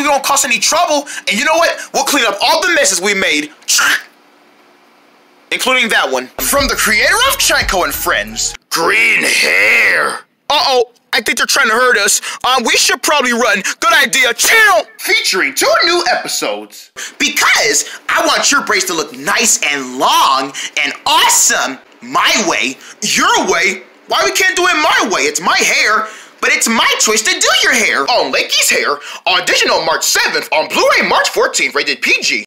we don't cause any trouble. And you know what? We'll clean up all the messes we made. Including that one. From the creator of Chico and Friends. Green hair. Uh-oh. I think they're trying to hurt us. Um, we should probably run. Good idea. Channel! Featuring two new episodes. Because I want your braids to look nice and long and awesome. My way. Your way. Why we can't do it my way? It's my hair. But it's my choice to do your hair. On Lakey's Hair. Audition on March 7th. On Blu-ray March 14th. Rated PG.